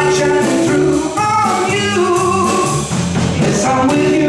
light shining through on you. Yes, I'm with you.